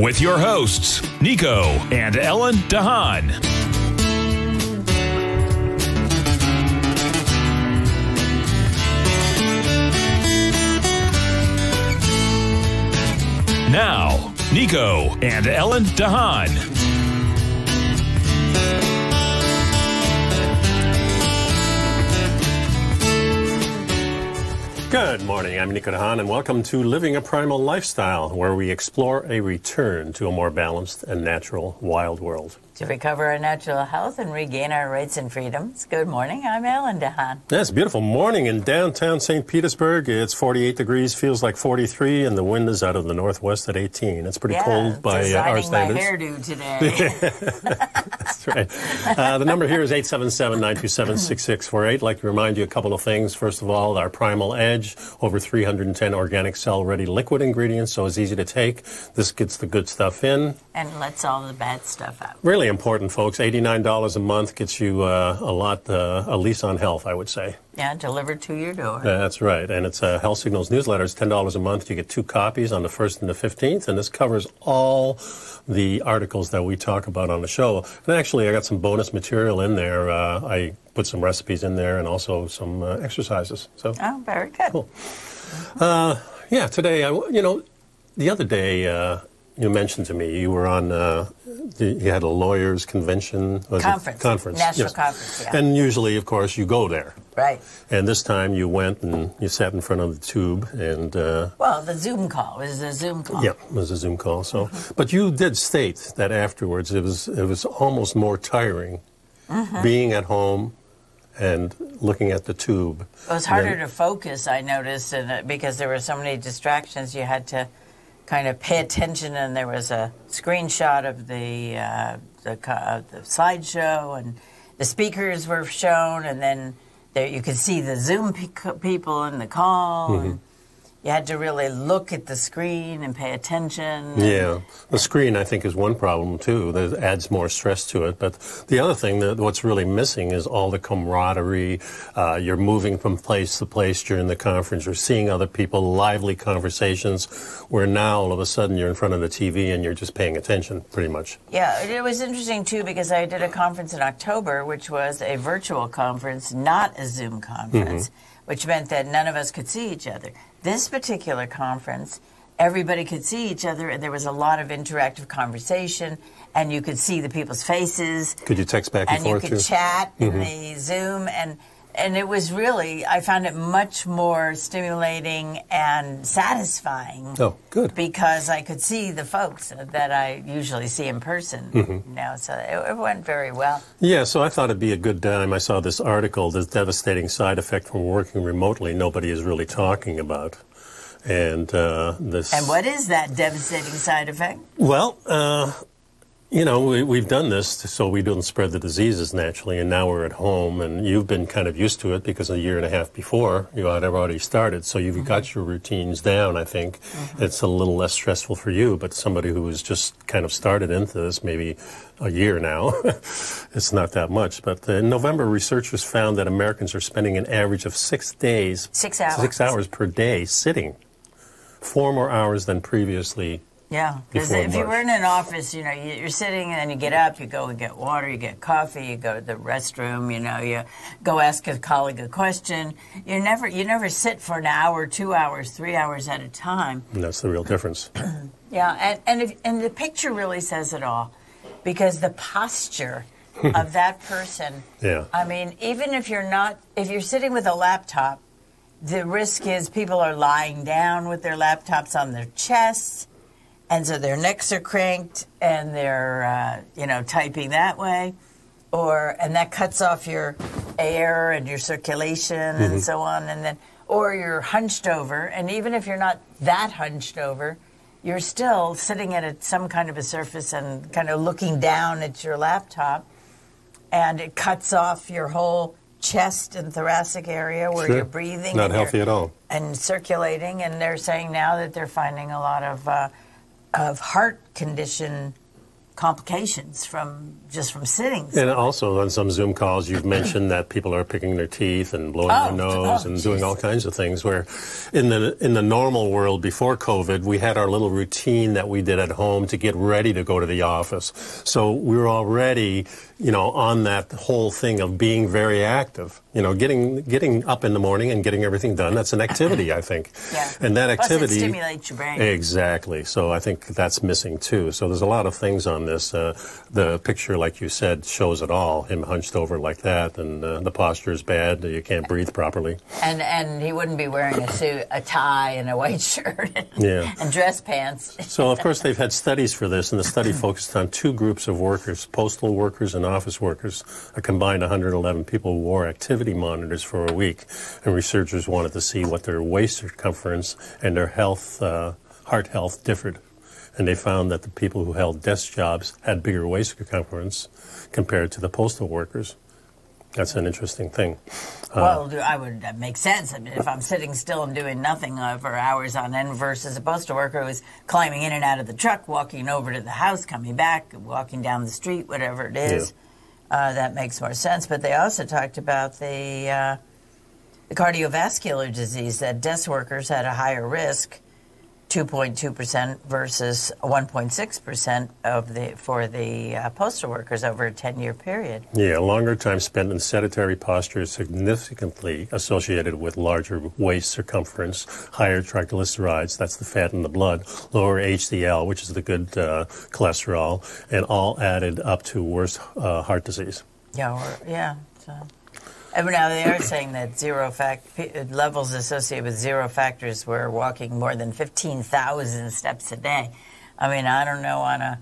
with your hosts, Nico and Ellen de Haan. Now, Nico and Ellen de Haan. Good morning. I'm Nico de Haan, and welcome to Living a Primal Lifestyle, where we explore a return to a more balanced and natural wild world. To recover our natural health and regain our rights and freedoms. Good morning. I'm Ellen de Haan. Yeah, it's beautiful morning in downtown St. Petersburg. It's 48 degrees, feels like 43, and the wind is out of the northwest at 18. It's pretty yeah, cold by uh, our standards. my hairdo today. That's right. Uh, the number here is 877-927-6648. I'd like to remind you a couple of things. First of all, our Primal Edge, over 310 organic cell-ready liquid ingredients, so it's easy to take. This gets the good stuff in. And lets all the bad stuff out. Really important, folks. $89 a month gets you uh, a lot, uh, a lease on health, I would say. Yeah, delivered to your door. That's right. And it's a Health Signals newsletter. It's $10 a month. You get two copies on the 1st and the 15th. And this covers all the articles that we talk about on the show. And actually, I got some bonus material in there. Uh, I put some recipes in there and also some uh, exercises. So, oh, very good. Cool. Uh, yeah, today, I, you know, the other day, uh, you mentioned to me you were on uh, you had a lawyers convention conference conference national yes. conference yeah. and usually of course you go there right and this time you went and you sat in front of the tube and uh, well the zoom call it was a zoom call yeah it was a zoom call so mm-hmm. but you did state that afterwards it was it was almost more tiring mm-hmm. being at home and looking at the tube it was harder to focus i noticed and because there were so many distractions you had to kind of pay attention, and there was a screenshot of the uh, the, uh, the slideshow, and the speakers were shown, and then there you could see the Zoom pe- people in the call. Mm-hmm you had to really look at the screen and pay attention. Yeah, the screen I think is one problem too. That adds more stress to it. But the other thing that what's really missing is all the camaraderie. Uh, you're moving from place to place during the conference. You're seeing other people, lively conversations. Where now all of a sudden you're in front of the TV and you're just paying attention, pretty much. Yeah, it was interesting too because I did a conference in October, which was a virtual conference, not a Zoom conference. Mm-hmm which meant that none of us could see each other. This particular conference, everybody could see each other, and there was a lot of interactive conversation, and you could see the people's faces. Could you text back and, and forth? And you could too? chat mm-hmm. in the Zoom, and and it was really I found it much more stimulating and satisfying. Oh, good. Because I could see the folks that I usually see in person. Mm-hmm. You know, so it, it, went very well. Yeah, so I thought it'd be a good time. I saw this article, this devastating side effect from working remotely. Nobody is really talking about. And uh, this. And what is that devastating side effect? Well, uh, you know, we, have done this so we don't spread the diseases naturally, and now we're at home, and you've been kind of used to it because a year and a half before you had already started, so you've mm-hmm. got your routines down. I think mm-hmm. it's a little less stressful for you, but somebody who has just kind of started into this maybe a year now, it's not that much. But in November, researchers found that Americans are spending an average of six days, six hours, six hours per day sitting, four more hours than previously yeah, because if you were in an office, you know, you're sitting and you get up, you go and get water, you get coffee, you go to the restroom, you know, you go ask a colleague a question. You never, you never sit for an hour, two hours, three hours at a time. And that's the real difference. yeah, and and, if, and the picture really says it all, because the posture of that person. Yeah. I mean, even if you're not, if you're sitting with a laptop, the risk is people are lying down with their laptops on their chests and so their necks are cranked and they're uh, you know typing that way. Or and that cuts off your air and your circulation mm-hmm. and so on. And then or you're hunched over. And even if you're not that hunched over you're still sitting at a, some kind of a surface and kind of looking down at your laptop. And it cuts off your whole chest and thoracic area where sure. you're breathing not healthy at all. and circulating. And they're saying now that they're finding a lot of uh, of heart condition complications from just from sitting. And also on some Zoom calls, you've mentioned that people are picking their teeth and blowing Oh, their nose oh, and doing all kinds of things. Where in the in the normal world before COVID, we had our little routine that we did at home to get ready to go to the office. So we were already, you know, on that whole thing of being very active. You know, getting getting up in the morning and getting everything done. That's an activity, I think. Yeah. And that Plus it activity stimulates your brain. Exactly. So I think that's missing too. So there's a lot of things on this. Uh, the picture, like you said, shows it all. Him hunched over like that, and uh, the posture is bad. You can't breathe properly. And and he wouldn't be wearing a suit, a tie, and a white shirt, Yeah. and dress pants. So of course they've had studies for this, and the study focused on two groups of workers: postal workers and office workers. A combined 111 people wore activity monitors for a week, and researchers wanted to see what their waist circumference and their health, uh, heart health, differed. And they found that the people who held desk jobs had bigger waist circumference compared to the postal workers. That's an interesting thing. well, do- I would that makes sense. I mean, if I'm sitting still and doing nothing uh, for hours on end versus a postal worker who's climbing in and out of the truck, walking over to the house, coming back, walking down the street, whatever it is, uh, that makes more sense. But they also talked about the uh, the cardiovascular disease that desk workers had a higher risk. 2.2% versus 1.6% of the for the uh, postal workers over a 10-year period. Yeah, longer time spent in sedentary posture is significantly associated with larger waist circumference, higher triglycerides, that's the fat in the blood, lower HDL, which is the good uh, cholesterol, and all added up to worse uh, heart disease. Yeah, or, yeah. So. And now they are saying that zero fact levels associated with zero factors were walking more than fifteen thousand steps a day. I mean, I don't know on a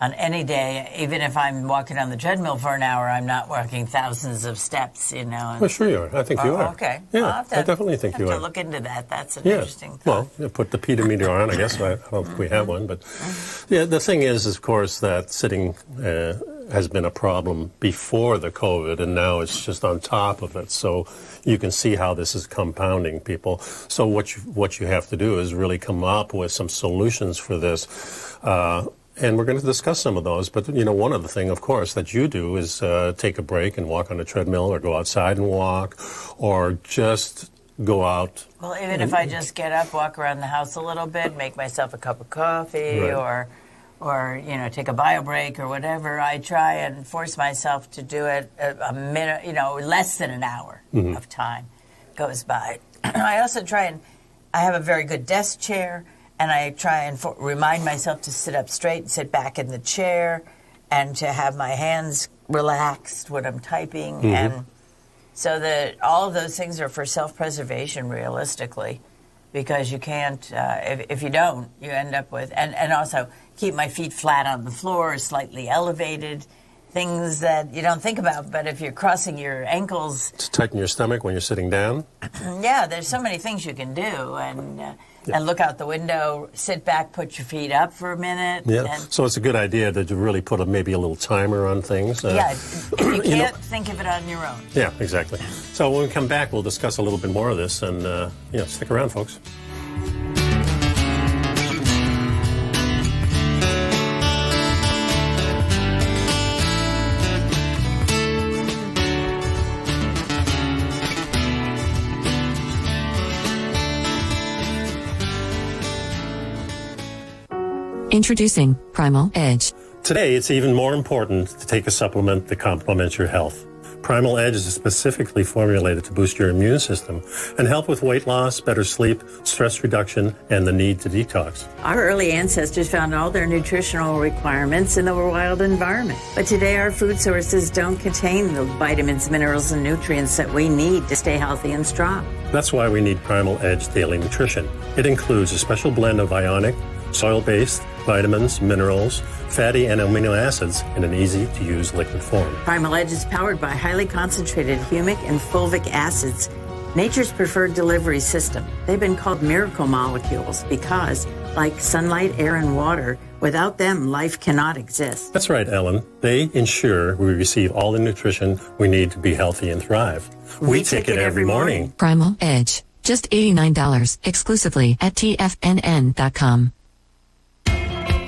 on any day, even if I'm walking on the treadmill for an hour, I'm not walking thousands of steps. You know. and- Well, sure you are. I think you Oh, are. Okay. Yeah, have I definitely think have you to are. look into that. That's an Yeah. interesting. Thought. Well, you put the pedometer on, I guess. I, I don't think we have one, but yeah. The thing is, of course, that sitting uh, has been a problem before the COVID, and now it's just on top of it. So you can see how this is compounding people. So what you what you have to do is really come up with some solutions for this. Uh, and we're going to discuss some of those. But you know, one of the thing, of course, that you do is uh, take a break and walk on a treadmill, or go outside and walk, or just go out Well, even if I just get up, walk around the house a little bit, make myself a cup of coffee, Right. or, or you know, take a bio break or whatever, I try and force myself to do it a, a minute, you know, less than an hour of time goes by. I also try and I have a very good desk chair, and I try and for, remind myself to sit up straight and sit back in the chair, and to have my hands relaxed when I'm typing, and so that all of those things are for self-preservation, realistically, because you can't. Uh, if, if you don't, you end up with and and also keep my feet flat on the floor, slightly elevated. Things that you don't think about, but if you're crossing your ankles, to tighten your stomach when you're sitting down. yeah, there's so many things you can do, and uh, and look out the window, sit back, put your feet up for a minute, Yeah. So it's a good idea to to really put a, maybe a little timer on things. Uh, yeah. If you you know- can't think of it on your own. Yeah, exactly. So when we come back, we'll discuss a little bit more of this, and uh, you know, stick around, folks. Introducing Primal Edge. Today, it's even more important to take a supplement that complements your health. Primal Edge is specifically formulated to boost your immune system and help with weight loss, better sleep, stress reduction, and the need to detox. Our early ancestors found all their nutritional requirements in the wild environment. But today, our food sources don't contain the vitamins, minerals, and nutrients that we need to stay healthy and strong. That's why we need Primal Edge Daily Nutrition. It includes a special blend of ionic, soil based vitamins, minerals, fatty, and amino acids in an easy to use liquid form. Primal Edge is powered by highly concentrated humic and fulvic acids, nature's preferred delivery system. They've been called miracle molecules because, like sunlight, air, and water, without them, life cannot exist. That's right, Ellen. They ensure we receive all the nutrition we need to be healthy and thrive. We, take, it every morning. Primal Edge. Just $89 exclusively at TFNN.com.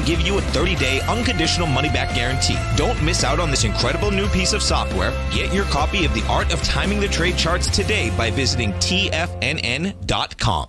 give you a 30 day unconditional money back guarantee. Don't miss out on this incredible new piece of software. Get your copy of The Art of Timing the Trade Charts today by visiting tfnn.com.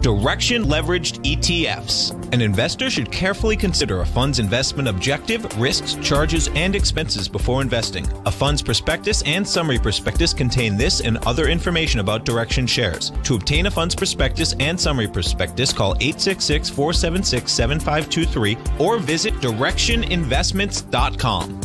Direxion leveraged ETFs. An investor should carefully consider a fund's investment objective, risks, charges, and expenses before investing. A fund's prospectus and summary prospectus contain this and other information about Direxion shares. To obtain a fund's prospectus and summary prospectus, call 866 476 7523 or visit direxioninvestments.com.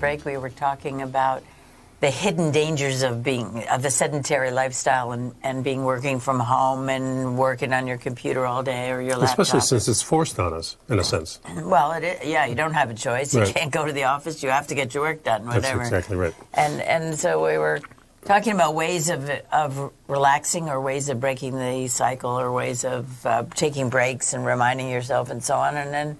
Break, we were talking about the hidden dangers of being of the sedentary lifestyle and, and being working from home and working on your computer all day or your laptop. Especially since it's forced on us, in a sense. well, it is, yeah, you don't have a choice. You Right. can't go to the office. You have to get your work done. That's Whatever. exactly right. And and so we were talking about ways of of relaxing or ways of breaking the cycle or ways of uh, taking breaks and reminding yourself and so on. And then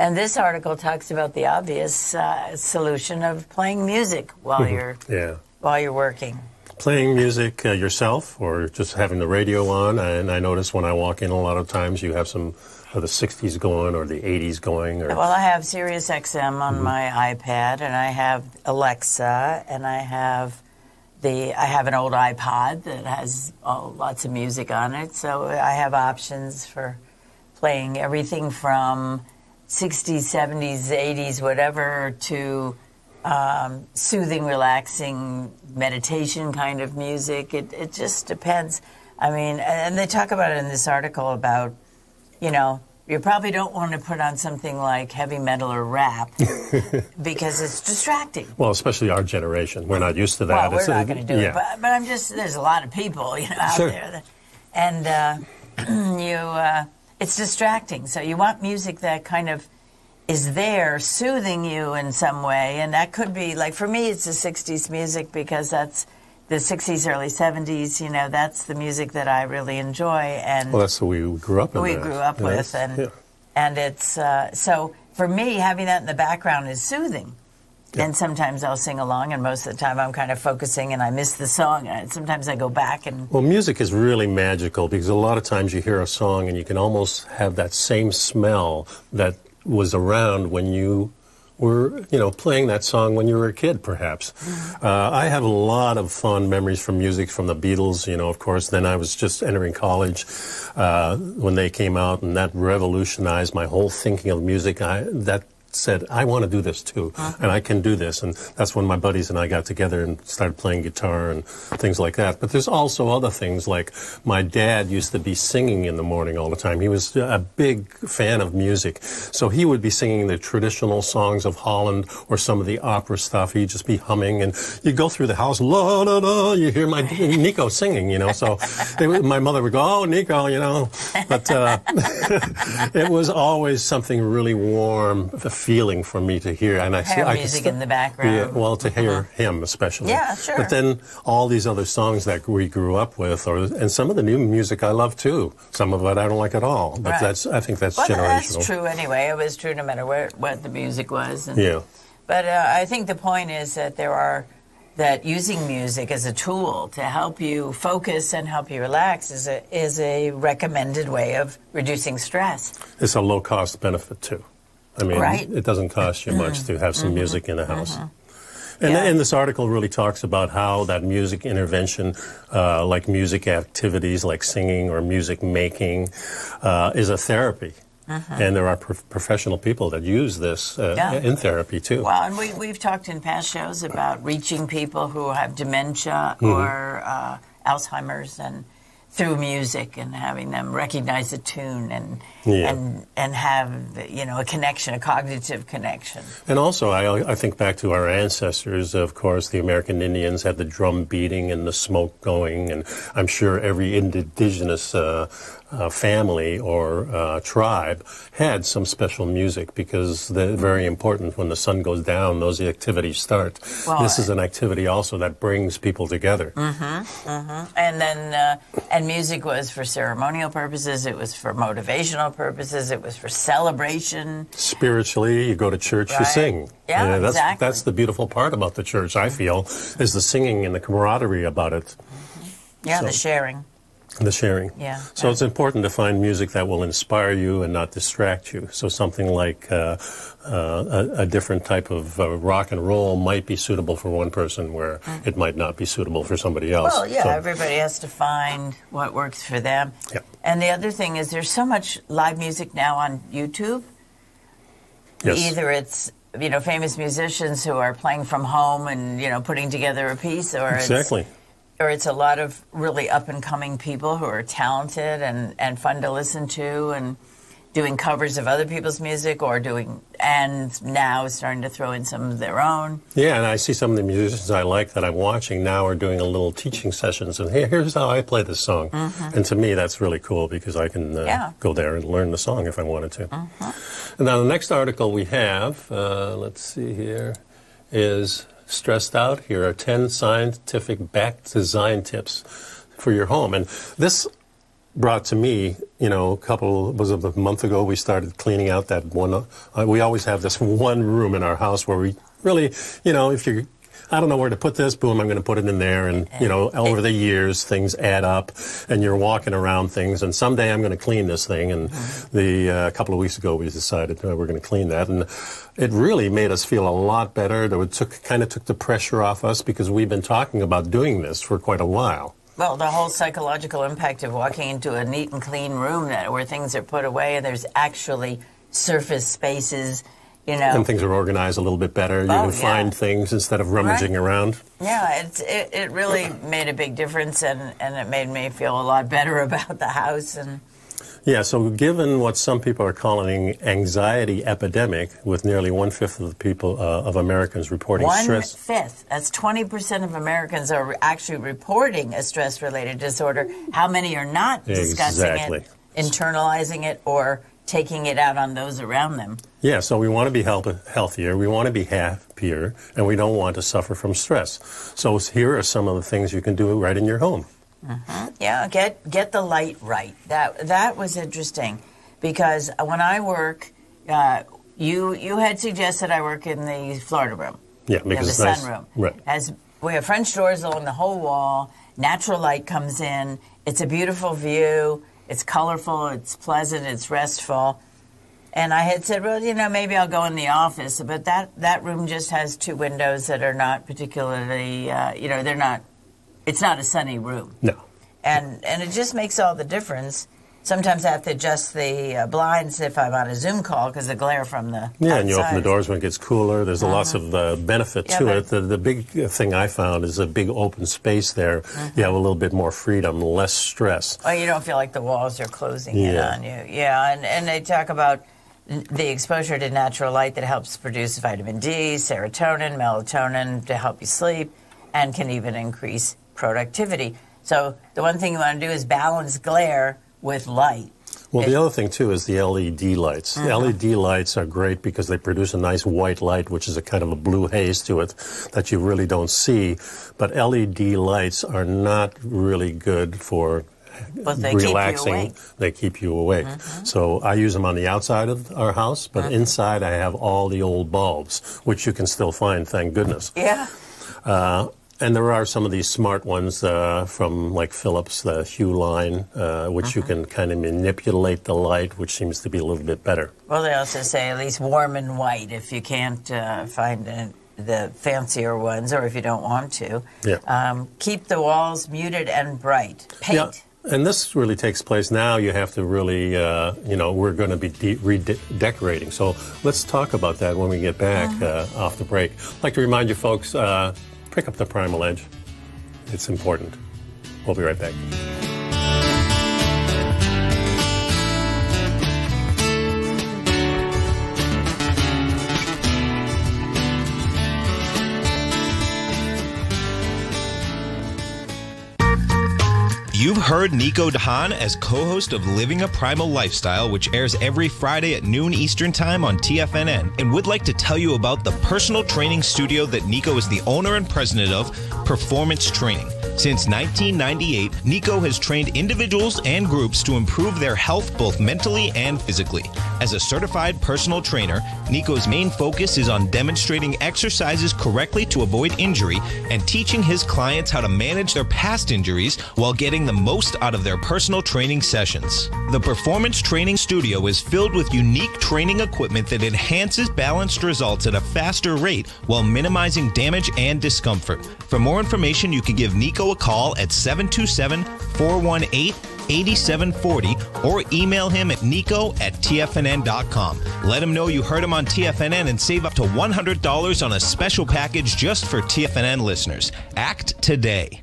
and this article talks about the obvious uh, solution of playing music while you're Yeah. while you're working. Playing music uh, yourself or just having the radio on. And I notice when I walk in a lot of times you have some of the 60s going or the 80s going. Or, Well, I have Sirius XM on my iPad, and I have Alexa, and I have the I have an old iPod that has oh, lots of music on it. So I have options for playing everything from 60s, 70s, 80s, whatever, to um, soothing, relaxing meditation kind of music. It, it just depends. I mean, and they talk about it in this article about, you know, you probably don't want to put on something like heavy metal or rap because it's distracting. well, especially our generation. We're not used to that. Well, we're It's, not going to do yeah. it, but, but I'm just there's a lot of people you know out Sure. there, that, and uh, you uh, it's distracting. So you want music that kind of is there soothing you in some way, and that could be like for me, it's the '60s music because that's the '60s, early '70s. You know, that's the music that I really enjoy, and Well, that's what we grew up in. we that. grew up know, with, and yeah. and it's uh, so for me having that in the background is soothing. And sometimes I'll sing along, and most of the time I'm kind of focusing, and I miss the song. And sometimes I go back and Well, music is really magical because a lot of times you hear a song and you can almost have that same smell that was around when you were, you know, playing that song when you were a kid, perhaps. Mm-hmm. Uh, I have a lot of fond memories from music from the Beatles, you know, of course. Then I was just entering college uh, when they came out, and that revolutionized my whole thinking of music. I, that said, I want to do this too, and I can do this. And that's when my buddies and I got together and started playing guitar and things like that. But there's also other things like my dad used to be singing in the morning all the time. He was a big fan of music. So he would be singing the traditional songs of Holland or some of the opera stuff. He'd just be humming and you go through the house, la la la, you hear my Nico singing, you know. So would- my mother would go, oh, Nico, you know. But uh, it was always something really warm, feeling for me to hear, and I see I music in the background. Yeah, well, to hear him especially. Yeah, sure. But then all these other songs that we grew up with, or and some of the new music I love too. Some of it I don't like at all. But Right. that's I think that's Well, generational. that's true anyway. It was true no matter where, what the music was. And, Yeah. But uh, I think the point is that there are that using music as a tool to help you focus and help you relax is a is a recommended way of reducing stress. It's a low cost benefit too. I mean, Right. Mm-hmm. it doesn't cost you much to have some music in the house. And, Yeah. and this article really talks about how that music intervention, uh, like music activities like singing or music making, uh, is a therapy. And there are pro- professional people that use this uh, Mm-hmm. Yeah. in therapy too. Well, and we, we've talked in past shows about reaching people who have dementia Mm-hmm. or uh, Alzheimer's and through music and having them recognize the tune and Yeah. and and have you know a connection, a cognitive connection. And also, I, I think back to our ancestors. Of course, the American Indians had the drum beating and the smoke going, and I'm sure every indigenous uh, uh, family or uh, tribe had some special music because they're very important. When the sun goes down, those activities start. Well, this is an activity also that brings people together. And then uh, and music was for ceremonial purposes. It was for motivational purposes. It was for celebration. Spiritually, you go to church, you sing. Yeah, that's, exactly. That's the beautiful part about the church. I feel is the singing and the camaraderie about it. Yeah, the sharing. The sharing. Yeah. So it's important to find music that will inspire you and not distract you. So something like uh, uh, a, a different type of uh, rock and roll might be suitable for one person, where it might not be suitable for somebody else. Well, yeah, So- everybody has to find what works for them. Yep. And the other thing is, there's so much live music now on YouTube. yes. Either it's you know famous musicians who are playing from home and you know putting together a piece, or Exactly. Or it's a lot of really up and coming people who are talented and and fun to listen to and doing covers of other people's music or doing and now starting to throw in some of their own. Yeah, and I see some of the musicians I like that I'm watching now are doing a little teaching sessions, and hey, here's how I play this song. And to me, that's really cool because I can uh. Yeah. go there and learn the song if I wanted to. And now the next article we have, uh, let's see here, is stressed out. Here are 10 scientific backed design tips for your home. And this brought to me, you know, a couple, was a month ago, we started cleaning out that one. Uh, we always have this one room in our house where we really, you know, if you I don't know where to put this, boom, I'm going to put it in there. And, you know, over the years, things add up and you're walking around things. And someday I'm going to clean this thing. And the, uh, a couple of weeks ago, we decided uh, we're going to clean that. And it really made us feel a lot better. It took, kind of took the pressure off us because we've been talking about doing this for quite a while. Well, the whole psychological impact of walking into a neat and clean room that where things are put away and there's actually surface spaces, you know. And things are organized a little bit better. You Oh, can yeah. find things instead of rummaging Right. around. yeah, it, it really made a big difference and, and it made me feel a lot better about the house. And Yeah, so given what some people are calling anxiety epidemic, with nearly one fifth of the people uh, of Americans reporting one stress. fifth, that's 20% of Americans are actually reporting a stress related disorder. How many are not discussing Exactly. it, internalizing it, or taking it out on those around them? Yeah, so we want to be help- healthier, we want to be happier, and we don't want to suffer from stress. So here are some of the things you can do right in your home. Yeah, get get the light right. That that was interesting because when I work, uh, you you had suggested I work in the Florida room. Yeah, because the nice. sunroom. Right. As we have French doors along the whole wall, natural light comes in. It's a beautiful view. It's colorful. It's pleasant. It's restful. And I had said, well, you know, maybe I'll go in the office, but that that room just has two windows that are not particularly, uh, you know, they're not. It's not a sunny room No. and and it just makes all the difference. Sometimes I have to adjust the uh, blinds if I'm on a Zoom call because the glare from the Yeah, and you open the doors when it gets cooler. There's a lots of uh, benefit Yeah, to it. The, the big thing I found is a big open space there. Mm-hmm. You have a little bit more freedom, less stress. Oh, you don't feel like the walls are closing in on you. Yeah, and and they talk about the exposure to natural light that helps produce vitamin D, serotonin, melatonin to help you sleep, and can even increase productivity. So the one thing you want to do is balance glare with light. Well, the other thing too is the LED lights. The mm-hmm. LED lights are great because they produce a nice white light, which is a kind of a blue haze to it that you really don't see. But LED lights are not really good for But they keep relaxing. awake. Mm-hmm. They keep you awake. So I use them on the outside of our house, but Mm-hmm. inside I have all the old bulbs, which you can still find, thank goodness. Yeah. Uh, and there are some of these smart ones uh, from like Philips, the Hue line, uh, which you can kind of manipulate the light, which seems to be a little bit better. Well, they also say at least warm and white if you can't uh, find the fancier ones, or if you don't want to. Yeah. Um, keep the walls muted and bright. Paint. And this really takes place now. You have to really, uh, you know, we're going to be de- redecorating. So let's talk about that when we get back uh, off the break. I'd like to remind you folks uh, pick up the Primal Edge. It's important. We'll be right back. Heard Nico de Haan as co host of Living a Primal Lifestyle, which airs every Friday at noon Eastern Time on TFNN, and would like to tell you about the personal training studio that Nico is the owner and president of, Performance Training. Since 1998, Nico has trained individuals and groups to improve their health both mentally and physically. As a certified personal trainer, Nico's main focus is on demonstrating exercises correctly to avoid injury and teaching his clients how to manage their past injuries while getting the most out of their personal training sessions. The Performance Training Studio is filled with unique training equipment that enhances balanced results at a faster rate while minimizing damage and discomfort. For more information, you can give Nico a call at 727 418 8740 or email him at nico at tfnn.com. Let him know you heard him on TFNN and save up to $100 on a special package just for TFNN listeners. Act today.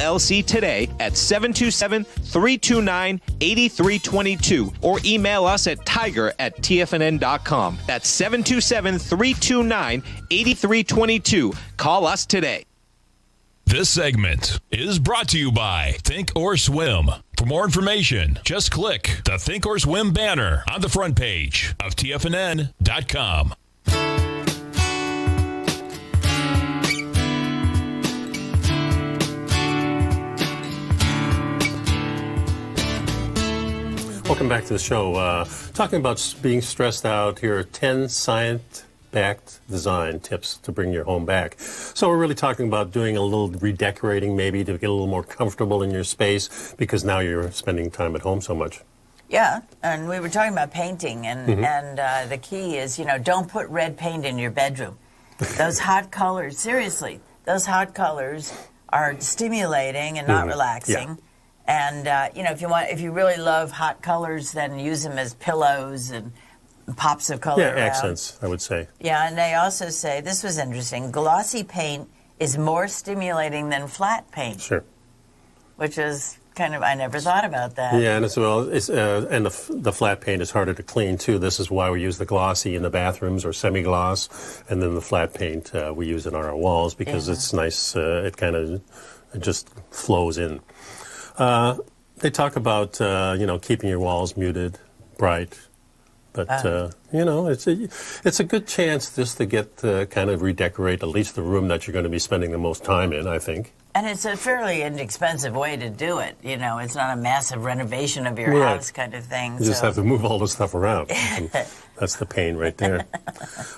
LLC today at 727 329 8322 or email us at tiger at tfnn.com. That's 727 329 8322. Call us today. This segment is brought to you by Think or Swim. For more information, just click the Think or Swim banner on the front page of TFNN.com. Welcome back to the show. Uh, talking about being stressed out, here are 10 science backed design tips to bring your home back. So, we're really talking about doing a little redecorating, maybe to get a little more comfortable in your space because now you're spending time at home so much. Yeah, and we were talking about painting, and Mm-hmm. and uh, the key is, you know, don't put red paint in your bedroom. Those hot colors, seriously, those hot colors are stimulating and not Mhm. relaxing. And uh, you know, if you want, if you really love hot colors, then use them as pillows and pops of color. Yeah, around. accents, I would say. Yeah, and they also say this was interesting. Glossy paint is more stimulating than flat paint, Sure. which is kind of I never thought about that. Yeah, and as well, it's, uh, and the, f- the flat paint is harder to clean too. This is why we use the glossy in the bathrooms or semi-gloss, and then the flat paint uh, we use it on our walls because Yeah. it's nice. Uh, it kind of it just flows in. Uh, they talk about uh, you know keeping your walls muted, bright, but uh, you know it's a it's a good chance just to get uh, kind of redecorate at least the room that you're going to be spending the most time in. I think. And it's a fairly inexpensive way to do it. You know, it's not a massive renovation of your Right. house kind of thing. You just have to move all the stuff around. And That's the pain right there.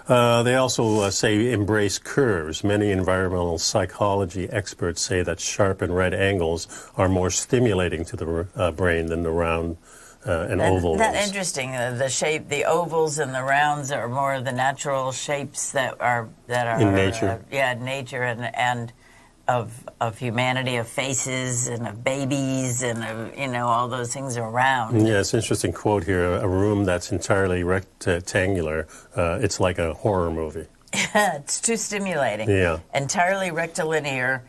Uh, they also uh, say embrace curves. Many environmental psychology experts say that sharp and right angles are more stimulating to the uh, brain than the round uh, and That- oval That interesting. Uh, the shape, the ovals and the rounds are more of the natural shapes that are that are In nature. uh, yeah, nature and and of of humanity, of faces and of babies and of you know all those things around. Yeah, it's an interesting quote here. A room that's entirely rectangular, uh, it's like a horror movie. it's too stimulating. Yeah. Entirely rectilinear,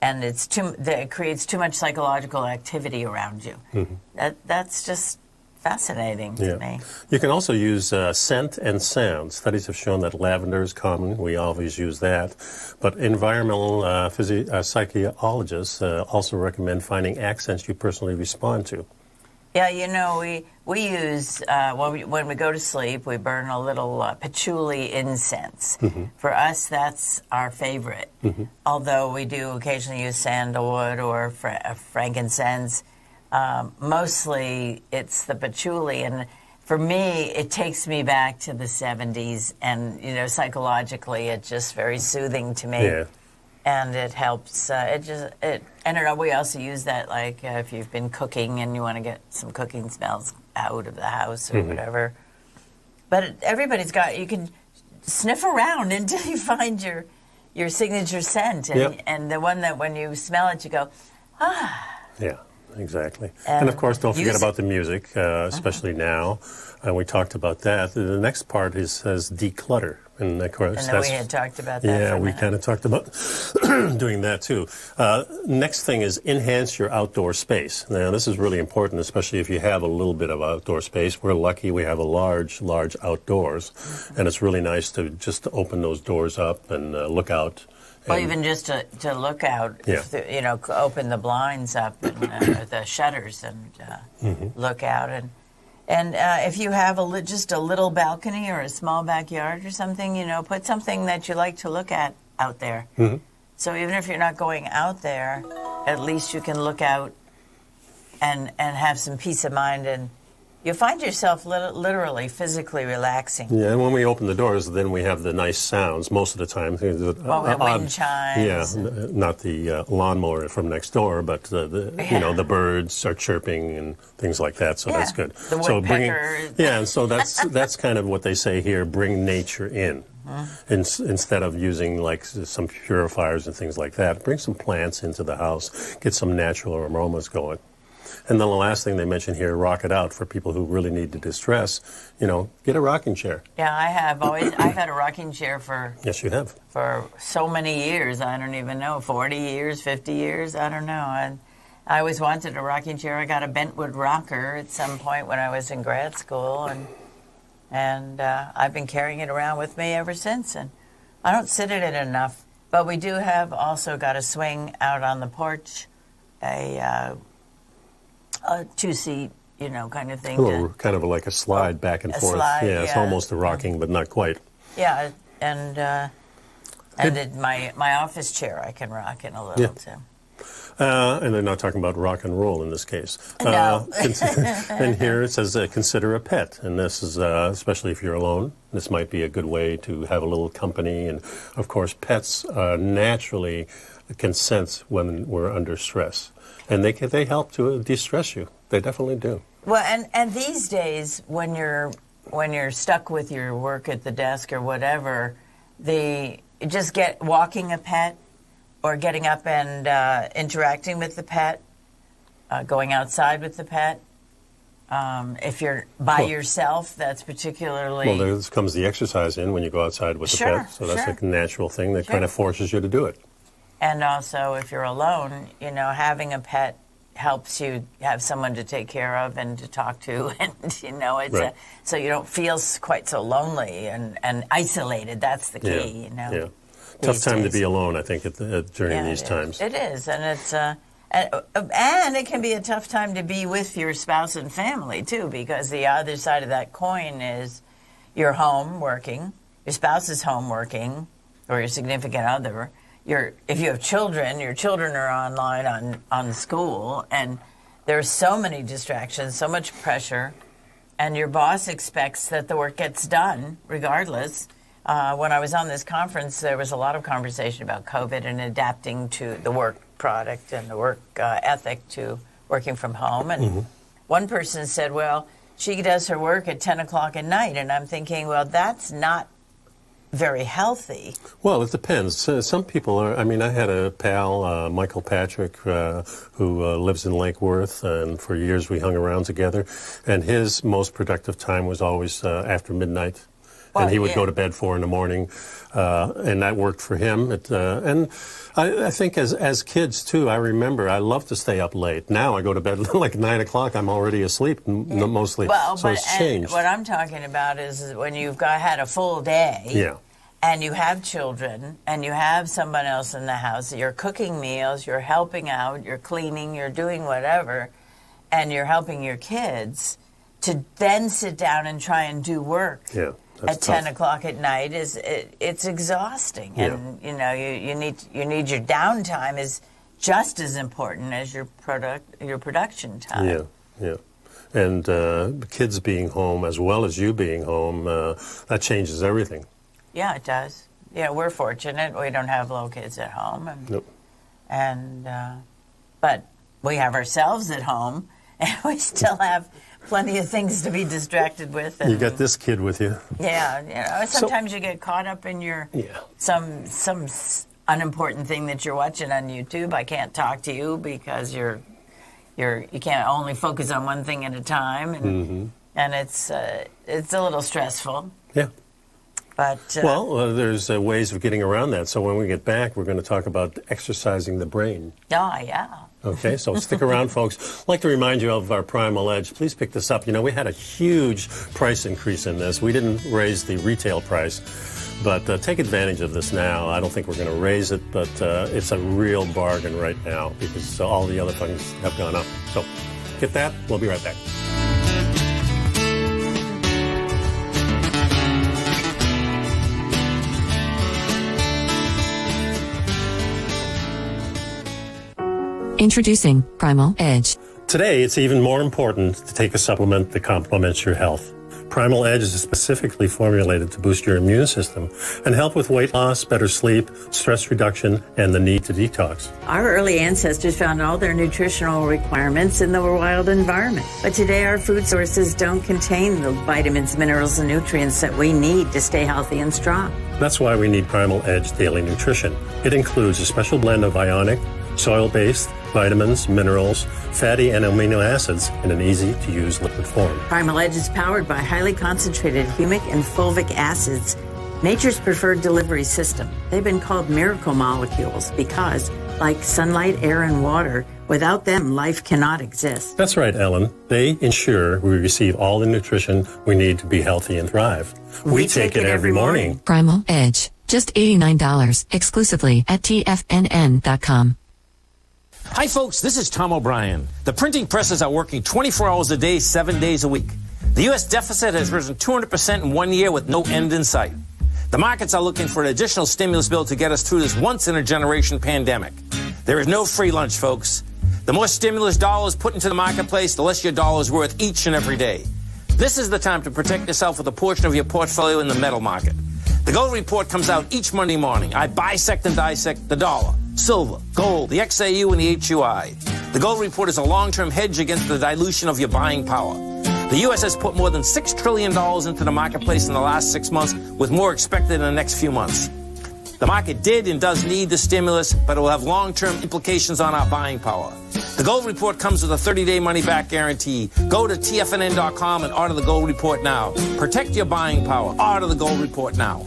and it's too. That creates too much psychological activity around you. That that's just fascinating to. Yeah. me. You can also use uh, scent and sound. Studies have shown that lavender is common. We always use that. But environmental uh, physi- uh, psychologists uh, also recommend finding accents you personally respond to. Yeah, you know, we we use uh, when we when we go to sleep, we burn a little uh, patchouli incense. For us, that's our favorite. Although we do occasionally use sandalwood or fra- uh, frankincense, um, mostly it's the patchouli. And for me, it takes me back to the '70s, and you know, psychologically, it's just very soothing to me Yeah. and it helps. Uh, it just it. I don't know. We also use that like uh, if you've been cooking and you want to get some cooking smells out of the house or Mm-hmm. or whatever. But it, everybody's got. You can sniff around until you find your your signature scent, and, Yep. and the one that when you smell it, you go. ah. Yeah, exactly. and of course, don't forget about the music, uh, especially now. And we talked about that. The next part is says declutter. And of course, And that's we had talked about that. Yeah, we kind of talked about doing that too. Uh, next thing is enhance your outdoor space. Now, this is really important, especially if you have a little bit of outdoor space. We're lucky we have a large, large outdoors, and it's really nice to just to open those doors up and uh, look out. Well, and- even just to, to look out, Yeah. you know, open the blinds up and uh, the shutters and uh, Mm-hmm. look out. And and uh, if you have a li- just a little balcony or a small backyard or something, you know, put something that you like to look at out there. Mm-hmm. So even if you're not going out there, at least you can look out and and have some peace of mind and. You find yourself lit- literally, physically relaxing. Yeah, and when we open the doors, then we have the nice sounds most of the time. Well, we have wind chimes Yeah, not the uh, lawnmower from next door, but uh, the you know the birds are chirping and things like that. So that's good. the so bringing, woodpecker. yeah, and so that's that's kind of what they say here: bring nature in. Mm-hmm. In, instead of using like some purifiers and things like that, bring some plants into the house, get some natural aromas going. And then the last thing they mention here, rock it out for people who really need to distress. You know, get a rocking chair. Yeah, I have always. I've had a rocking chair for Yes, you have. for so many years. I don't even know, 40 years, 50 years, I don't know. And I always wanted a rocking chair. I got a Bentwood rocker at some point when I was in grad school, and and uh, I've been carrying it around with me ever since. And I don't sit in it enough, but we do have also got a swing out on the porch, a, uh, a two seat, you know, kind of thing. A to- kind of like a slide back and A forth. slide, yeah, it's almost a rocking, but not quite. Yeah, and uh, and it, my my office chair I can rock in a little Yeah. too. Uh, and they're not talking about rock and roll in this case. No. Uh, and here it says uh, consider a pet. And this is, uh, especially if you're alone, this might be a good way to have a little company. And of course, pets uh, naturally can sense when we're under stress. And they, can, they help to de-stress you. They definitely do. Well, and and these days when you're when you're stuck with your work at the desk or whatever, the just get walking a pet or getting up and uh, interacting with the pet uh, going outside with the pet. Um, if you're by Well- yourself, that's particularly. Well, there comes the exercise in when you go outside with Sure, the pet. So that's sure. a natural thing that Sure. kind of forces you to do it. And also, if you're alone, you know, having a pet helps you have someone to take care of and to talk to, and you know, it's Right. a, so you don't feel quite so lonely and, and isolated. That's the Yeah. key, you know. Yeah. Tough time to be alone, I think, at the, at, during Yeah, these it is. times. It is, and it's uh, and, uh, and it can be a tough time to be with your spouse and family too, because the other side of that coin is you're home working, your spouse is home working, or your significant other. Your if you have children, your children are online on on school, and there's so many distractions, so much pressure, and your boss expects that the work gets done regardless. Uh, when I was on this conference, there was a lot of conversation about COVID and adapting to the work product and the work uh, ethic to working from home. And one person said, "Well, she does her work at 10 o'clock at night," and I'm thinking, "Well, that's not very healthy." Well, it depends. So some people are. I mean, I had a pal, uh, Michael Patrick, uh, who uh, lives in Lake Worth, and for years we hung around together. And his most productive time was always uh, after midnight. And he would yeah. go to bed four in the morning, uh, and that worked for him. It, uh, and I, I think as as kids too, I remember I loved to stay up late. Now I go to bed like nine o'clock. I'm already asleep m- mostly. Well, so but it's changed. what I'm talking about is when you've got had a full day. Yeah. And you have children, and you have someone else in the house. You're cooking meals, you're helping out, you're cleaning, you're doing whatever, and you're helping your kids. To then sit down and try and do work yeah. That's at ten tough. o'clock at night is it, it's exhausting, Yeah. and you know you, you need you need your downtime is just as important as your product your production time. Yeah, yeah. And uh, kids being home as well as you being home, uh, that changes everything. Yeah, it does. Yeah, we're fortunate. We don't have little kids at home, and, Nope. and uh, but we have ourselves at home, and we still have plenty of things to be distracted with. And, You got this kid with you. Yeah, you know, sometimes you get caught up in your Yeah. some some unimportant thing that you're watching on YouTube. I can't talk to you because you're you're you can't only focus on one thing at a time, and Mm-hmm. and it's uh, it's a little stressful. Yeah. But uh, Well, uh, there's uh, ways of getting around that. So when we get back, we're going to talk about exercising the brain. oh yeah. Okay, so stick around, folks. I'd like to remind you of our Primal Edge. Please pick this up. You know, we had a huge price increase in this. We didn't raise the retail price, but uh, take advantage of this now. I don't think we're going to raise it, but uh, it's a real bargain right now because all the other things have gone up. So get that. We'll be right back. Introducing Primal Edge. Today, it's even more important to take a supplement that complements your health. Primal Edge is specifically formulated to boost your immune system and help with weight loss, better sleep, stress reduction, and the need to detox. Our early ancestors found all their nutritional requirements in the wild environment. But today, our food sources don't contain the vitamins, minerals, and nutrients that we need to stay healthy and strong. That's why we need Primal Edge Daily Nutrition. It includes a special blend of ionic, soil based vitamins, minerals, fatty, and amino acids in an easy to use liquid form. Primal Edge is powered by highly concentrated humic and fulvic acids, nature's preferred delivery system. They've been called miracle molecules because, like sunlight, air, and water, without them, life cannot exist. That's right, Ellen. They ensure we receive all the nutrition we need to be healthy and thrive. We, take, it every morning. Primal Edge. Just $89 exclusively at TFNN.com. Hi, folks. This is Tom O'Brien. The printing presses are working 24 hours a day, seven days a week. The U.S. deficit has risen 200% in one year with no end in sight. The markets are looking for an additional stimulus bill to get us through this once in a generation pandemic. There is no free lunch, folks. The more stimulus dollars put into the marketplace, the less your dollar is worth each and every day. This is the time to protect yourself with a portion of your portfolio in the metal market. The gold report comes out each Monday morning. I bisect and dissect the dollar, silver, gold, the XAU, and the HUI. The gold report is a long-term hedge against the dilution of your buying power. The U.S. has put more than $6 trillion into the marketplace in the last six months, with more expected in the next few months. The market did and does need the stimulus, but it will have long term implications on our buying power. The Gold Report comes with a 30 day money back guarantee. Go to TFNN.com and order the Gold Report now. Protect your buying power. Order the Gold Report now.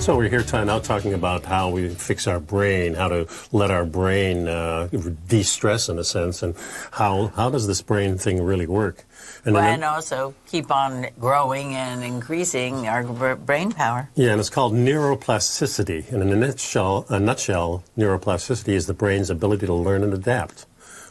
So we're here t- now talking about how we fix our brain, how to let our brain uh, de-stress in a sense, and how how does this brain thing really work? And, well, and also keep on growing and increasing our brain power. Yeah, and it's called neuroplasticity. And in a nutshell, a nutshell, neuroplasticity is the brain's ability to learn and adapt.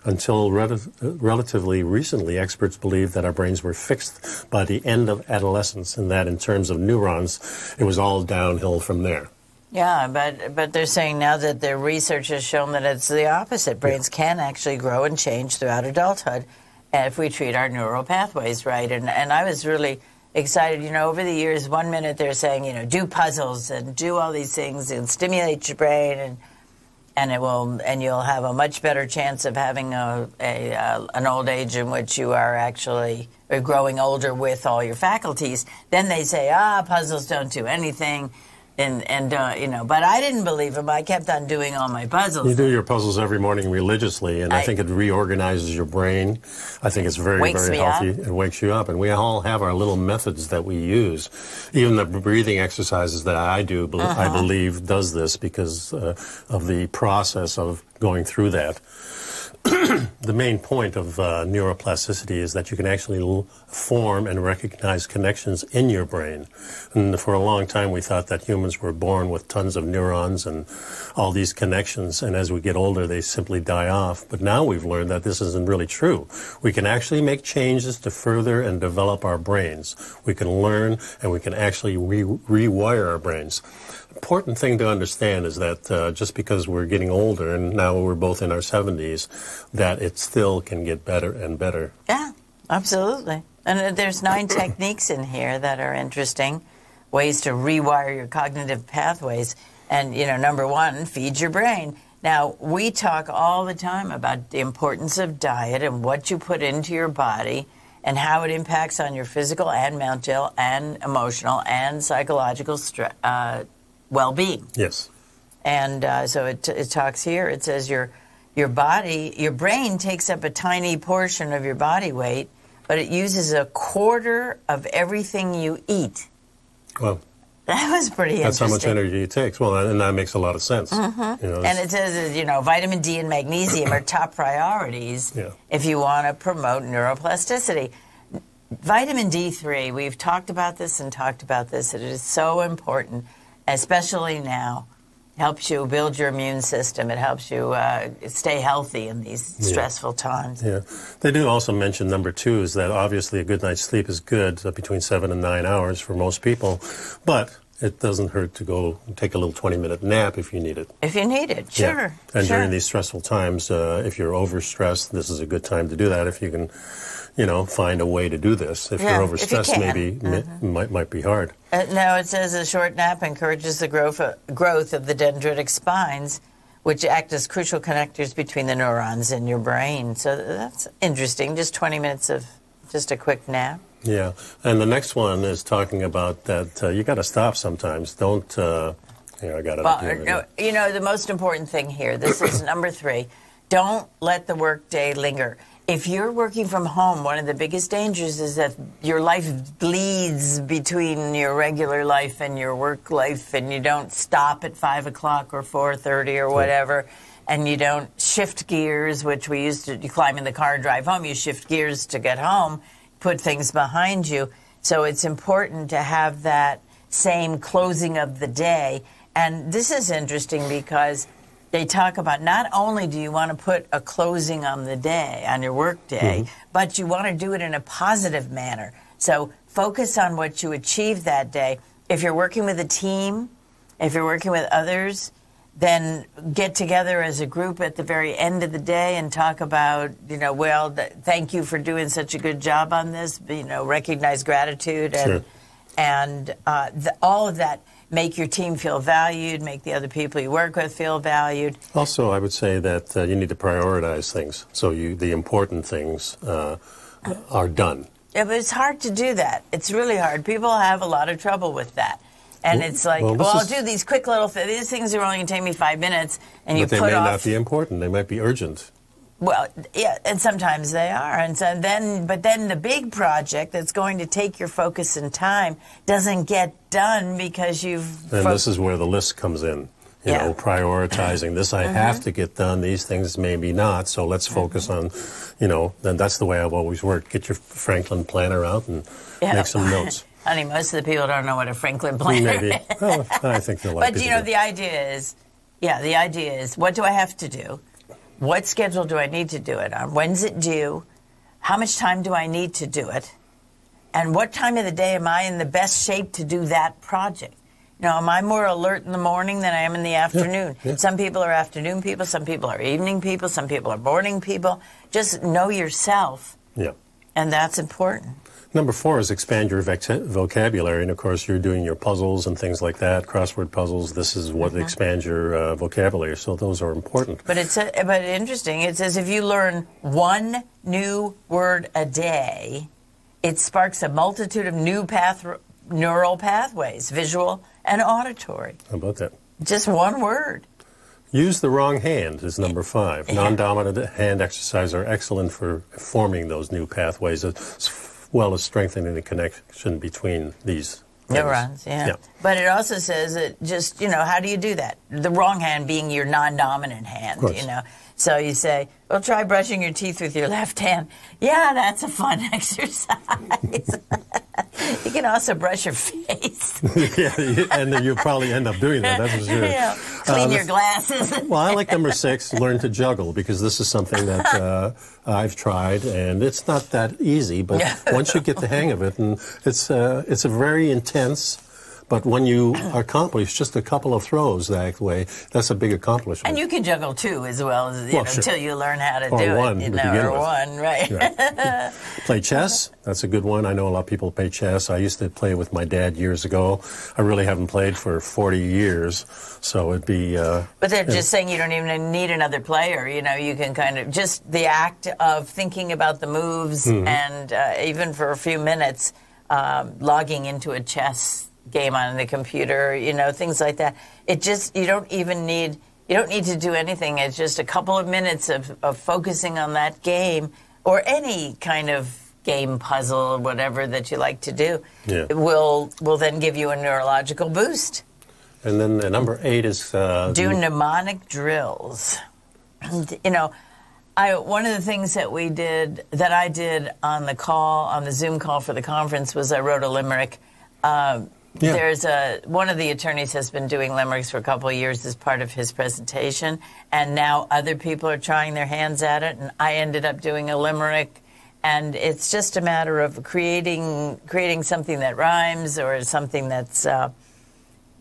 Until relatively recently, experts believed that our brains were fixed by the end of adolescence, and that in terms of neurons, it was all downhill from there. Yeah, but but they're saying now that their research has shown that it's the opposite. Brains yeah. can actually grow and change throughout adulthood if we treat our neural pathways right. And and I was really excited. You know, over the years, one minute they're saying, you know, do puzzles and do all these things and stimulate your brain and and it will and you'll have a much better chance of having a, a uh, an old age in which you are actually growing older with all your faculties. Then they say, ah, puzzles don't do anything and and uh, you know, but I didn't believe him. I kept on doing all my puzzles. You do your puzzles every morning religiously, and I, I think it reorganizes your brain. I think it's very very healthy. Up. It wakes you up, and we all have our little methods that we use. Even the breathing exercises that I do, uh-huh. I believe, does this because uh, of the process of going through that. the main point of uh, neuroplasticity is that you can actually form and recognize connections in your brain. And for a long time, we thought that humans were born with tons of neurons and all these connections, and as we get older, they simply die off. But now we've learned that this isn't really true. We can actually make changes to further and develop our brains. We can learn, and we can actually re- rewire our brains important thing to understand is that uh, just because we're getting older and now we're both in our 70s, that it still can get better and better. Yeah, absolutely. And uh, there's nine techniques in here that are interesting, ways to rewire your cognitive pathways. And, you know, number one, feed your brain. Now, we talk all the time about the importance of diet and what you put into your body and how it impacts on your physical and mental and emotional and psychological stress. Uh, well-being. Yes. And uh, so it, it talks here. It says your your body, your brain takes up a tiny portion of your body weight, but it uses a quarter of everything you eat. Well, that was pretty That's how much energy it takes. Well, and that makes a lot of sense. Mm-hmm. You know, and it says, you know, vitamin D and magnesium are top priorities yeah. if you want to promote neuroplasticity. Vitamin D3, we've talked about this and talked about this. It is so important especially now, helps you build your immune system. It helps you uh, stay healthy in these stressful times. Yeah. They do also mention number two is that obviously a good night's sleep is good, uh, between seven and nine hours for most people. But it doesn't hurt to go take a little 20 minute nap if you need it. If you need it, sure. Yeah. And sure. during these stressful times, uh, if you're overstressed, this is a good time to do that. If you can, you know, find a way to do this. If Yeah, you're if you overstressed, can. maybe mi- might might be hard. Uh, no, it says a short nap encourages the growth growth of the dendritic spines, which act as crucial connectors between the neurons in your brain. So that's interesting. Just 20 minutes of just a quick nap. Yeah, and the next one is talking about that uh, you got to stop sometimes. Don't. Uh, here, I got it. here. no, you know, the most important thing here, this is number three. Don't let the workday linger. If you're working from home, one of the biggest dangers is that your life bleeds between your regular life and your work life, and you don't stop at five o'clock or four thirty or whatever, and you don't shift gears, which we used to. You climb in the car, and drive home. You shift gears to get home, put things behind you. So it's important to have that same closing of the day. And this is interesting because they talk about not only do you want to put a closing on the day, on your work day, mm-hmm. but you want to do it in a positive manner. So focus on what you achieved that day. If you're working with a team, if you're working with others, then get together as a group at the very end of the day and talk about, you know, well, th- thank you for doing such a good job on this. You know, recognize gratitude and Sure. and uh, the, all of that make your team feel valued, make the other people you work with feel valued. Also, I would say that uh, you need to prioritize things. So you, the important things uh, are done. Yeah, but it's hard to do that. It's really hard. People have a lot of trouble with that. And Well- it's like, well, well, I'll do these quick little th- these things are only going to take me five minutes, and you but they put may off. not be important. They might be urgent. Well, yeah, and sometimes they are, and so then, but then the big project that's going to take your focus and time doesn't get done because you've. And this is where the list comes in. You Yeah. know, prioritizing this I Mm-hmm. have to get done, these things maybe not. So let's focus on, you know, then that's the way I've always worked. Get your Franklin planner out and Yeah. make some notes. Honey, most of the people don't know what a Franklin planner maybe. is. I think they'll like But you know, the idea is, yeah, the idea is, what do I have to do? What schedule do I need to do it on? When's it due? How much time do I need to do it? And what time of the day am I in the best shape to do that project? You know, am I more alert in the morning than I am in the afternoon? yeah. Some people are afternoon people, some people are evening people, some people are morning people. Just know yourself, yeah. and that's important. Number four is expand your vec- vocabulary. And of course, you're doing your puzzles and things like that, crossword puzzles. This is what Mm-hmm. expands your uh, vocabulary. So those are important. But it's a, but interesting. It says if you learn one new word a day, it sparks a multitude of new path neural pathways, visual and auditory. How about that? Just one word. Use the wrong hand is number five. Non-dominant hand exercises are excellent for forming those new pathways well as strengthening the connection between these things. Neurons, yeah. But it also says that just, you know, how do you do that? The wrong hand being your non dominant hand, course. you know. So you say, well, try brushing your teeth with your left hand. Yeah, that's a fun exercise. you can also brush your face. yeah, and then you'll probably end up doing that. That's for sure. yeah. Clean Um, your glasses. Well, I like number six, learn to juggle, because this is something that uh, I've tried, and it's not that easy. But once you get the hang of it, and it's uh, it's a very intense. But when you accomplish just a couple of throws that way, that's a big accomplishment. And you can juggle two as well as you Well, know, sure. until you learn how to Or do one it. You know, or with. one, right? Right. play chess. That's a good one. I know a lot of people play chess. I used to play with my dad years ago. I really haven't played for 40 years, so it'd be. Uh, But they're just saying you don't even need another player. You know, you can kind of just the act of thinking about the moves Mm-hmm. and uh, even for a few minutes um, logging into a chess game on the computer. You know, things like that. It just you don't even need you don't need to do anything. It's just a couple of minutes of, of focusing on that game or any kind of game puzzle whatever that you like to do. Yeah. It will will then give you a neurological boost. and then uh, number eight is. Uh, do mnemonic drills. you know, I one of the things that we did that I did on the call on the Zoom call for the conference was I wrote a limerick. Uh, Yeah. There's a one of the attorneys has been doing limericks for a couple of years as part of his presentation, and now other people are trying their hands at it. And I ended up doing a limerick, and it's just a matter of creating creating something that rhymes or something that's uh,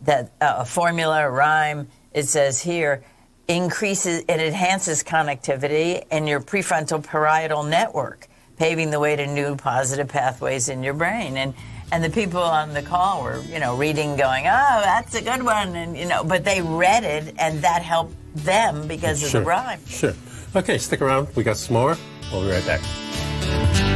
that uh, a formula, a rhyme. It says here increases it enhances connectivity in your prefrontal parietal network, paving the way to new positive pathways in your brain. And and the people on the call were, you know, reading, going, "Oh, that's a good one," and you know, but they read it, and that helped them because sure. of the rhyme. Sure. Okay, stick around. We got some more. We'll be right back.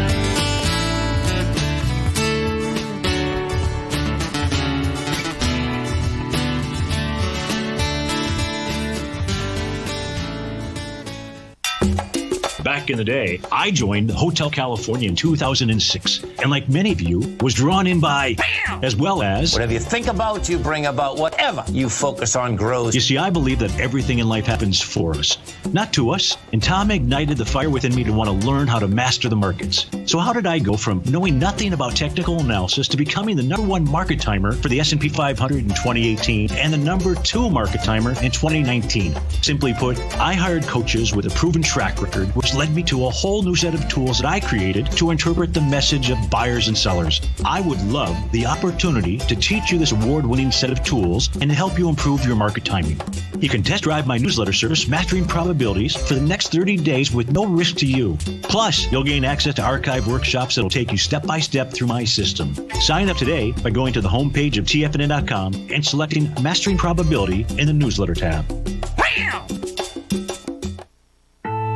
Back in the day, I joined Hotel California in 2006, and like many of you, was drawn in by, as well as. Whatever you think about, you bring about. Whatever you focus on grows. You see, I believe that everything in life happens for us, not to us. And Tom ignited the fire within me to want to learn how to master the markets. So how did I go from knowing nothing about technical analysis to becoming the number one market timer for the S&P 500 in 2018 and the number two market timer in 2019? Simply put, I hired coaches with a proven track record, which led me to a whole new set of tools that I created to interpret the message of buyers and sellers. I would love the opportunity to teach you this award winning set of tools and to help you improve your market timing. You can test drive my newsletter service, Mastering For the next 30 days with no risk to you. Plus, you'll gain access to archive workshops that'll take you step by step through my system. Sign up today by going to the homepage of tfnn.com and selecting Mastering Probability in the newsletter tab.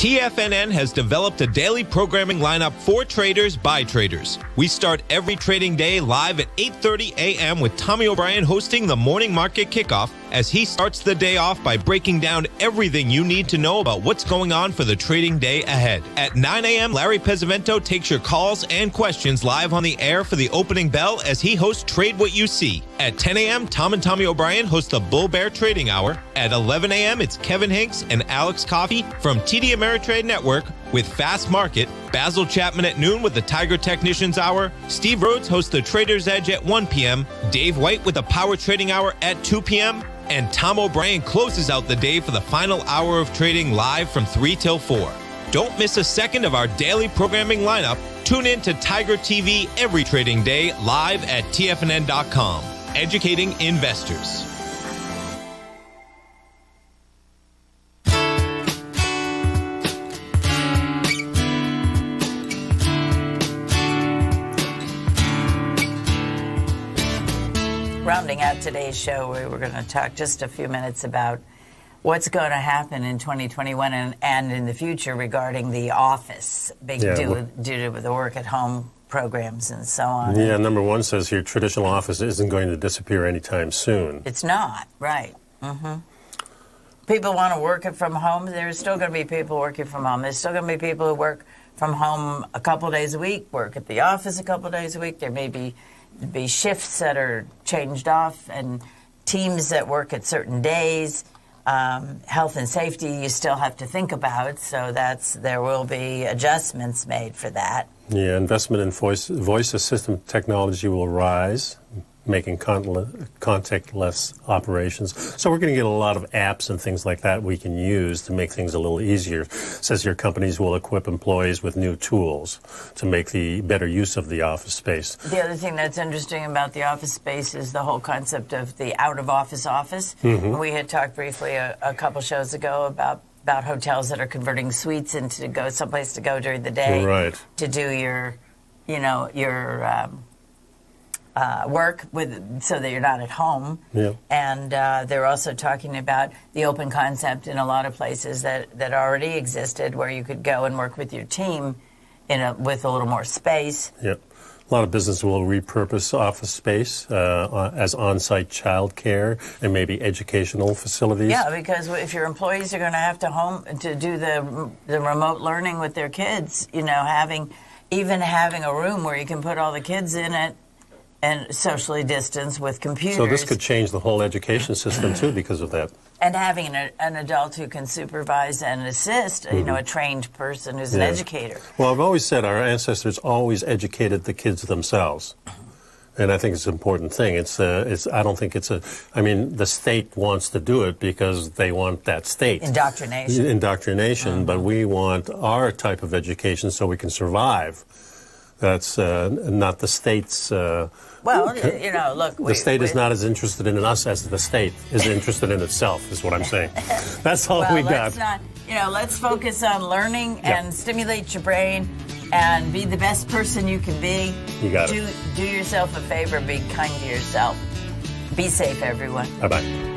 TFNN has developed a daily programming lineup for traders by traders. We start every trading day live at 8:30 a.m. with Tommy O'Brien hosting the morning market kickoff as he starts the day off by breaking down everything you need to know about what's going on for the trading day ahead. At 9 a.m., Larry Pesavento takes your calls and questions live on the air for the opening bell as he hosts Trade What You See. At 10 a.m., Tom and Tommy O'Brien host the Bull Bear Trading Hour. At 11 a.m., it's Kevin Hincks and Alex Coffey from TD Ameritrade Network with Fast Market, Basil Chapman at noon with the Tiger Technicians Hour, Steve Rhodes hosts the Trader's Edge at 1 p.m., Dave White with the Power Trading Hour at 2 p.m., and Tom O'Brien closes out the day for the final hour of trading live from 3 till 4. Don't miss a second of our daily programming lineup. Tune in to Tiger TV every trading day live at TFNN.com. Educating investors. Rounding out today's show, we were going to talk just a few minutes about what's going to happen in 2021 and, and in the future regarding the office, big Yeah, due, due to the work at home programs and so on. Yeah, number one says here traditional office isn't going to disappear anytime soon. It's not, right. hmm People want to work it from home. There's still going to be people working from home. There's still going to be people who work from home a couple days a week, work at the office a couple days a week. There may be, be shifts that are changed off and teams that work at certain days. Um, health and safety you still have to think about, so that's there will be adjustments made for that. Yeah, investment in voice voice assistant technology will rise, making con- contactless operations. So we're going to get a lot of apps and things like that we can use to make things a little easier. It says your companies will equip employees with new tools to make the better use of the office space. The other thing that's interesting about the office space is the whole concept of the out of office office. Mm-hmm. We had talked briefly a, a couple shows ago about about hotels that are converting suites into go someplace to go during the day Right. to do your, you know, your um, uh, work with so that you're not at home. Yeah. And uh, they're also talking about the open concept in a lot of places that, that already existed, where you could go and work with your team in a, with a little more space. Yep. A lot of businesses will repurpose office space uh, as on-site childcare and maybe educational facilities. Yeah, because if your employees are going to have to home to do the the remote learning with their kids, you know, having even having a room where you can put all the kids in it and socially distance with computers. So this could change the whole education system too because of that. And having an, an adult who can supervise and assist, mm-hmm. you know, a trained person who's yeah. an educator. Well, I've always said our ancestors always educated the kids themselves. And I think it's an important thing. It's, uh, it's, I don't think it's a, I mean, the state wants to do it because they want that state. Indoctrination. Indoctrination, mm-hmm. but we want our type of education so we can survive. That's uh, not the state's. Uh, well, you know, look. The state is not as interested in us as the state is interested in itself, is what I'm saying. That's all well, we got. Not, you know, let's focus on learning yep. and stimulate your brain and be the best person you can be. You got do, it. Do yourself a favor, be kind to yourself. Be safe, everyone. Bye bye.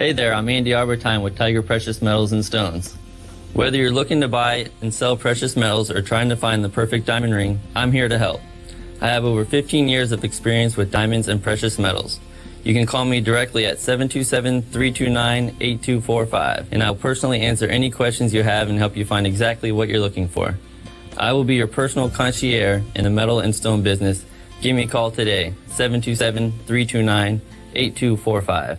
Hey there, I'm Andy Arbertine with Tiger Precious Metals and Stones. Whether you're looking to buy and sell precious metals or trying to find the perfect diamond ring, I'm here to help. I have over 15 years of experience with diamonds and precious metals. You can call me directly at 727-329-8245 and I'll personally answer any questions you have and help you find exactly what you're looking for. I will be your personal concierge in the metal and stone business. Give me a call today, 727-329-8245.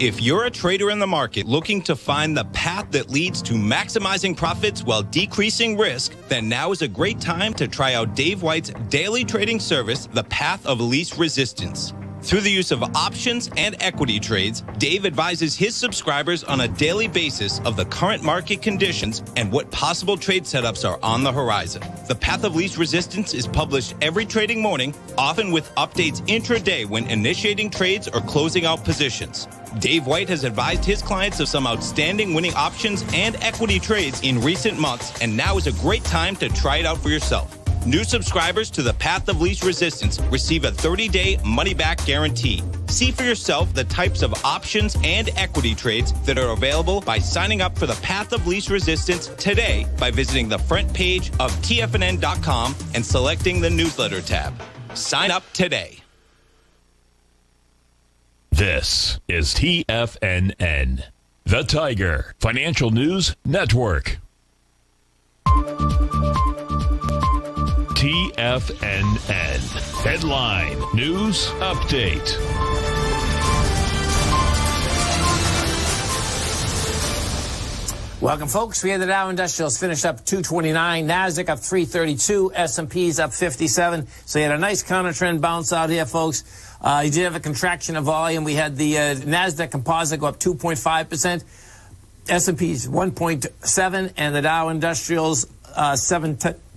If you're a trader in the market looking to find the path that leads to maximizing profits while decreasing risk, then now is a great time to try out Dave White's daily trading service, The Path of Least Resistance. Through the use of options and equity trades, Dave advises his subscribers on a daily basis of the current market conditions and what possible trade setups are on the horizon. The Path of Least Resistance is published every trading morning, often with updates intraday when initiating trades or closing out positions. Dave White has advised his clients of some outstanding winning options and equity trades in recent months, and now is a great time to try it out for yourself. New subscribers to the Path of Least Resistance receive a 30 day money back guarantee. See for yourself the types of options and equity trades that are available by signing up for the Path of Least Resistance today by visiting the front page of TFNN.com and selecting the newsletter tab. Sign up today. This is TFNN, the Tiger Financial News Network. TFNN. Headline News Update. Welcome, folks. We had the Dow Industrials finished up 229, Nasdaq up 332, S&P's up 57. So you had a nice counter trend bounce out here, folks. Uh, you did have a contraction of volume. We had the uh, Nasdaq Composite go up 2.5 percent, S&P's 1.7, and the Dow Industrials uh, 7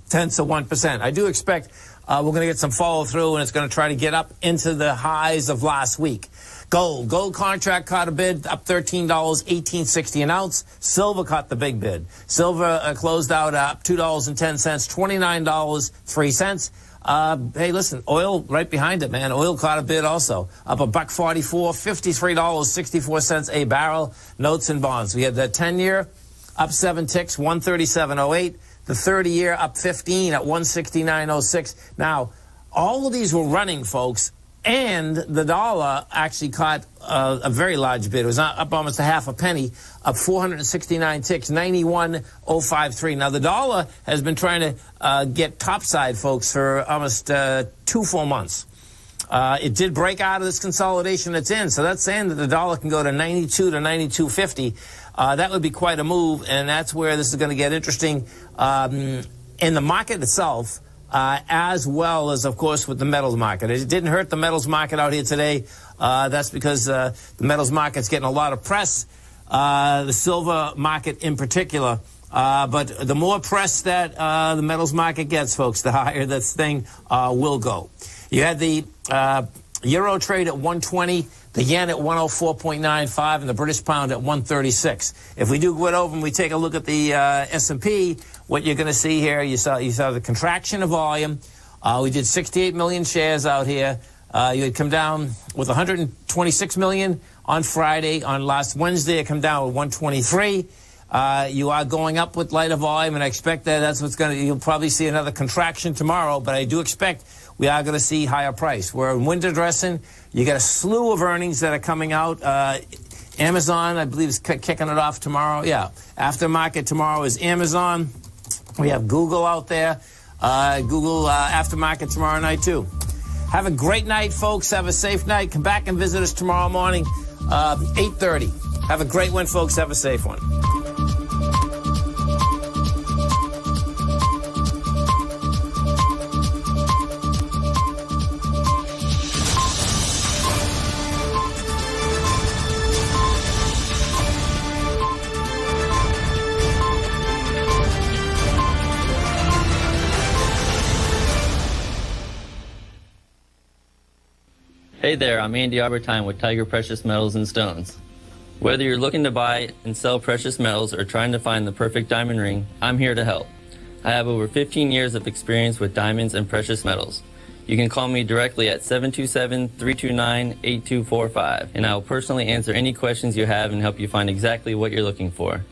tenths of one percent. I do expect uh, we're going to get some follow through, and it's going to try to get up into the highs of last week. Gold. Gold contract caught a bid up $13, 18.60 an ounce. Silver caught the big bid. Silver uh, closed out up $2.10, $29, 3 cents. Uh, hey, listen, oil right behind it, man. Oil caught a bid also. Up a buck 44, $53.64 a barrel. Notes and bonds. We had the 10 year up seven ticks, 137.08. The 30 year up 15 at 169.06. Now, all of these were running, folks, and the dollar actually caught uh, a very large bid. It was up almost a half a penny, up 469 ticks, 91.053. Now, the dollar has been trying to uh, get topside, folks, for almost uh, two full months. Uh, it did break out of this consolidation it's in, so that's saying that the dollar can go to 92 to 92.50. Uh, that would be quite a move, and that's where this is going to get interesting. Um, in the market itself, uh, as well as, of course, with the metals market. It didn't hurt the metals market out here today. Uh, that's because uh, the metals market's getting a lot of press, uh, the silver market in particular. Uh, but the more press that the metals market gets, folks, the higher this thing will go. You had the euro trade at 120, the yen at 104.95, and the British pound at 136. If we do go over and we take a look at the S&P, what you're going to see here, you saw, you saw the contraction of volume. Uh, we did 68 million shares out here. Uh, you had come down with 126 million on Friday. On last Wednesday, it come down with 123. Uh, you are going up with lighter volume, and I expect that that's what's going to. You'll probably see another contraction tomorrow, but I do expect we are going to see higher price. We're in winter dressing. You got a slew of earnings that are coming out. Uh, Amazon, I believe, is kicking it off tomorrow. Yeah, aftermarket tomorrow is Amazon. We have Google out there. Uh, Google uh, Aftermarket tomorrow night, too. Have a great night, folks. Have a safe night. Come back and visit us tomorrow morning, uh, 8.30. Have a great one, folks. Have a safe one. Hey there, I'm Andy Albertine with Tiger Precious Metals and Stones. Whether you're looking to buy and sell precious metals or trying to find the perfect diamond ring, I'm here to help. I have over 15 years of experience with diamonds and precious metals. You can call me directly at 727-329-8245 and I will personally answer any questions you have and help you find exactly what you're looking for.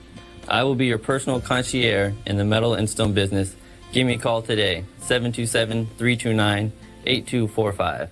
I will be your personal concierge in the metal and stone business. Give me a call today, 727-329-8245.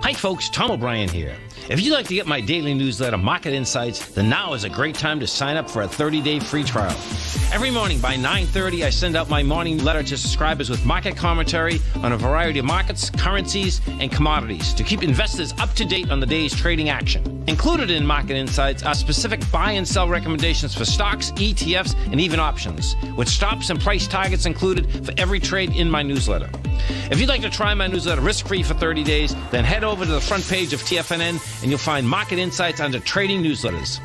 Hi, folks. Tom O'Brien here. If you'd like to get my daily newsletter, Market Insights, then now is a great time to sign up for a 30-day free trial. Every morning by 9.30, I send out my morning letter to subscribers with market commentary on a variety of markets, currencies, and commodities to keep investors up to date on the day's trading action. Included in Market Insights are specific buy and sell recommendations for stocks, ETFs, and even options, with stops and price targets included for every trade in my newsletter. If you'd like to try my newsletter risk-free for 30 days, then head over to the front page of TFNN and you'll find market insights under trading newsletters.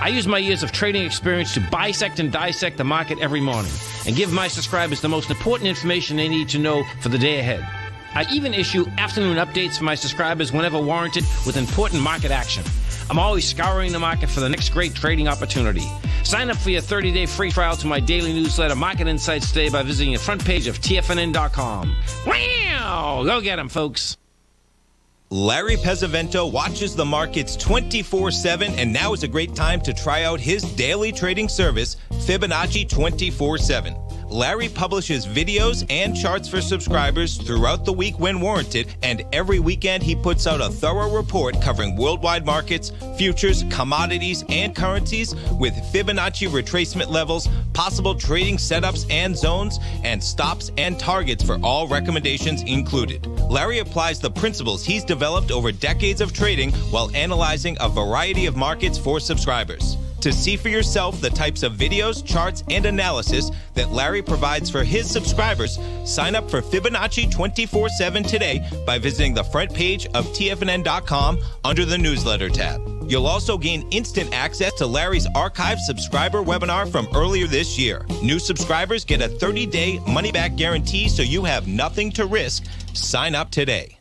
I use my years of trading experience to bisect and dissect the market every morning and give my subscribers the most important information they need to know for the day ahead. I even issue afternoon updates for my subscribers whenever warranted with important market action. I'm always scouring the market for the next great trading opportunity. Sign up for your 30 day free trial to my daily newsletter, Market Insights, today by visiting the front page of TFNN.com. Wow! Go get them, folks. Larry Pesavento watches the markets 24 7, and now is a great time to try out his daily trading service, Fibonacci 24 7. Larry publishes videos and charts for subscribers throughout the week when warranted, and every weekend he puts out a thorough report covering worldwide markets, futures, commodities, and currencies with Fibonacci retracement levels, possible trading setups and zones, and stops and targets for all recommendations included. Larry applies the principles he's developed over decades of trading while analyzing a variety of markets for subscribers. To see for yourself the types of videos, charts, and analysis that Larry provides for his subscribers, sign up for Fibonacci 24 7 today by visiting the front page of TFNN.com under the newsletter tab. You'll also gain instant access to Larry's archived subscriber webinar from earlier this year. New subscribers get a 30 day money back guarantee so you have nothing to risk. Sign up today.